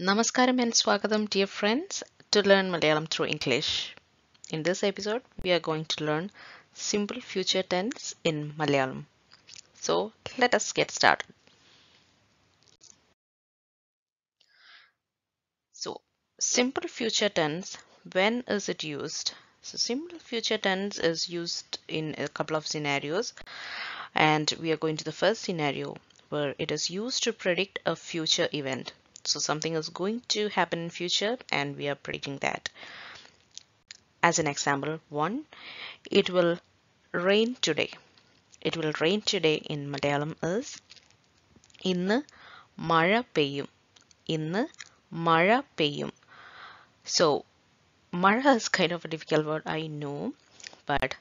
Namaskaram and Swagatam, dear friends, to learn Malayalam through English. In this episode, we are going to learn simple future tense in Malayalam. So, let us get started. So, simple future tense, when is it used? So, simple future tense is used in a couple of scenarios, and we are going to the first scenario where it is used to predict a future event. So something is going to happen in future and we are predicting that. As an example, one, it will rain today. It will rain today in Malayalam is ഇന്ന് മഴ പെയ്യും ഇന്ന് മഴ പെയ്യും so mara is kind of a difficult word I know but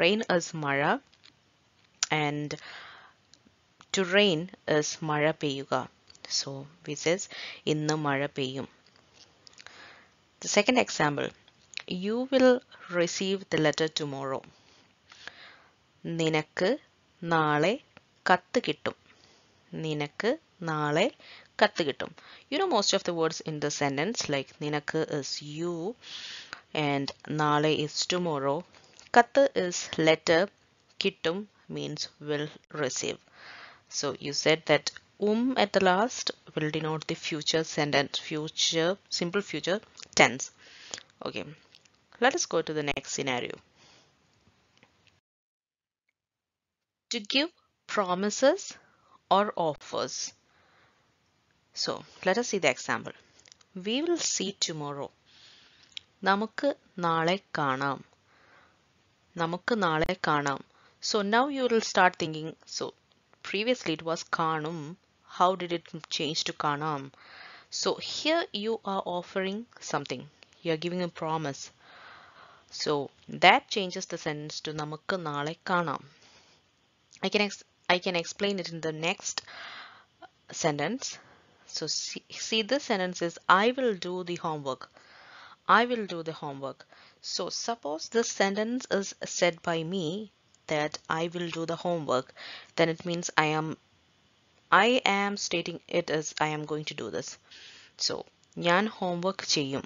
rain is mara and to rain is മഴ പെയ്യുക so we says ഇന്ന് മഴ പെയ്യും the second example you will receive the letter tomorrow നിനക്ക് നാളെ കത്ത് കിട്ടും നിനക്ക് നാളെ കത്ത് കിട്ടും you know most of the words in the sentence like നിനക്ക് is you and നാളെ is tomorrow കത്ത് is letter കിട്ടും means will receive so you said that um at the last will denote the future sentence future simple future tense okay let us go to the next scenario to give promises or offers so let us see the example we will see tomorrow നമുക്ക് നാളെ കാണാം നമുക്ക് നാളെ കാണാം so now you will start thinking so previously it was കാണും how did it change to Kanam? So here you are offering something. You are giving a promise. So that changes the sentence to Namak Nale Kanam. I can, I can explain it in the next sentence. So see, see this sentence is I will do the homework. I will do the homework. So suppose this sentence is said by me that I will do the homework. Then it means I am I am stating it as I am going to do this so ഞാൻ homework ചെയ്യും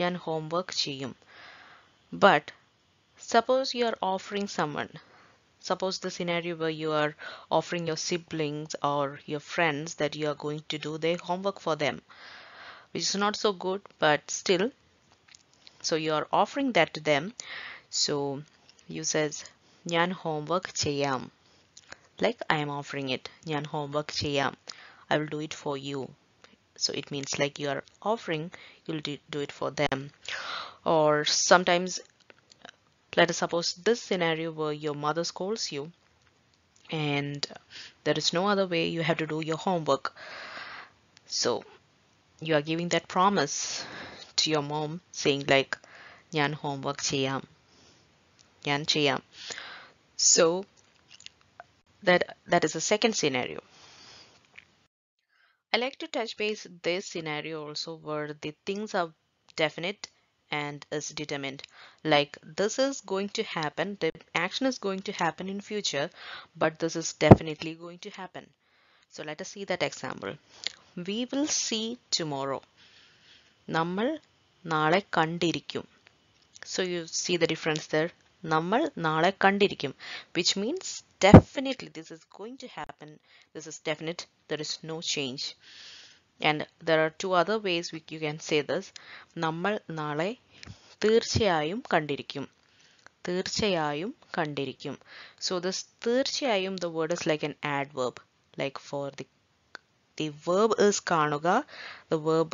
ഞാൻ homework ചെയ്യും but suppose you are offering someone suppose the scenario where you are offering your siblings or your friends that you are going to do their homework for them which is not so good but still so you are offering that to them so you says ഞാൻ homework ചെയ്യാം like I am offering it ഞാൻ homework ചെയ്യാം I will do it for you so it means like you are offering you'll do, do it for them or sometimes let us suppose this scenario where your mother scolds you and there is no other way you have to do your homework so you are giving that promise to your mom saying like ഞാൻ homework ചെയ്യാം ഞാൻ ചെയ്യാം so that that is the second scenario I like to touch base this scenario also where the things are definite and is determined like this is going to happen the action is going to happen in future but this is definitely going to happen so let us see that example we will see tomorrow നമ്മൾ നാളെ കണ്ടിരിക്കും so you see the difference there നമ്മൾ നാളെ കണ്ടിരിക്കും which means definitely this is going to happen this is definite there is no change and there are two other ways we, you can say this നമ്മൾ നാളെ തീർച്ചയായും കണ്ടിരിക്കും തീർച്ചയായും കണ്ടിരിക്കും so this തീർച്ചയായും the word is like an adverb like for the the verb is കാണുക the verb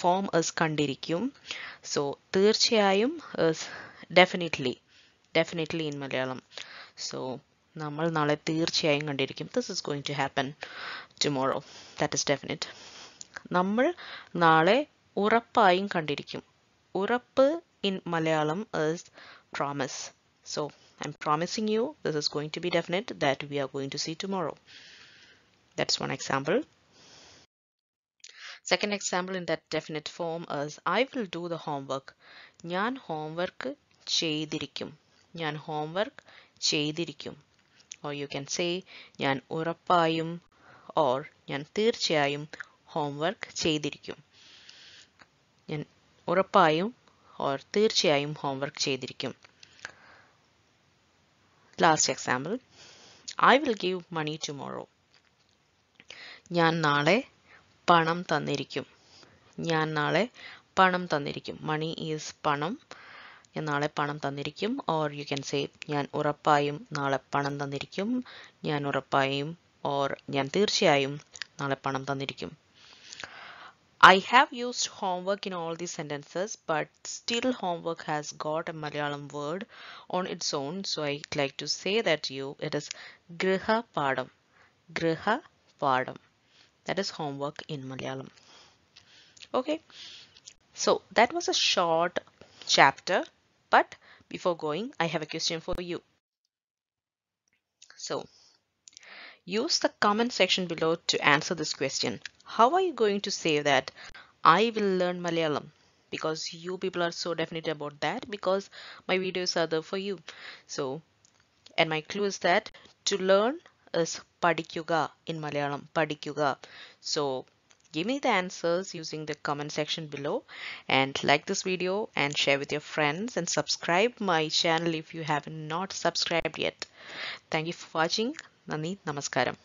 form is കണ്ടിരിക്കും so തീർച്ചയായും is definitely definitely in Malayalam so നമ്മൾ നാളെ തീർച്ചയായും കണ്ടിരിക്കും this is going to happen tomorrow that is definite നമ്മൾ നാളെ ഉറപ്പായും കണ്ടിരിക്കും ഉറപ്പ് in Malayalam is promise so I'm promising you this is going to be definite that we are going to see tomorrow that's one example Second example in that definite form is I will do the homework. ഞാൻ homework ചെയ്തിരിക്കും. ഞാൻ homework ചെയ്തിരിക്കും. Or you can say ഞാൻ ഉറപ്പായും or ഞാൻ തീർച്ചയായും homework ചെയ്തിരിക്കും. ഞാൻ ഉറപ്പായും ഓർ തീർച്ചയായും ഹോംവർക്ക് ചെയ്തിരിക്കും. Last example I will give money tomorrow ഞാൻ നാളെ പണം തന്നിരിക്കും. ഞാൻ നാളെ പണം തന്നിരിക്കും. മണി ഈസ് പണം. ഞാൻ നാളെ പണം തന്നിരിക്കും ഓർ യു ക്യാൻ സേ ഞാൻ ഉറപ്പായും നാളെ പണം തന്നിരിക്കും ഞാൻ ഉറപ്പായും ഓർ ഞാൻ തീർച്ചയായും നാളെ പണം തന്നിരിക്കും I have used homework in all these sentences, but still homework has got a Malayalam word on its own. So I'd like to say that to you it is Griha Padam. Griha Padam. That is homework in Malayalam. Okay. So that was a short chapter, but before going, I have a question for you. So use the comment section below to answer this question. How are you going to say that I will learn Malayalam? Because you people are so definite about that because my videos are there for you. So, and my clue is that to learn is padikuga in Malayalam. Padikuga. So, give me the answers using the comment section below and like this video and share with your friends and subscribe my channel if you have not subscribed yet. Thank you for watching. Nani Namaskaram.